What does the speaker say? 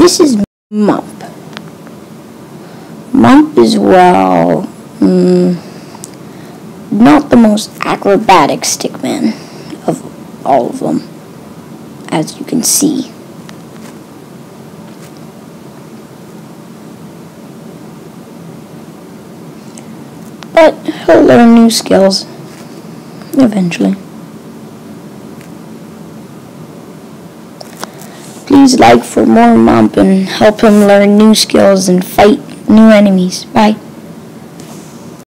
This is Mump. Mump is, well, mm, not the most acrobatic stickman of all of them, as you can see. But he'll learn new skills eventually. Please like for more Mump and help him learn new skills and fight new enemies. Bye.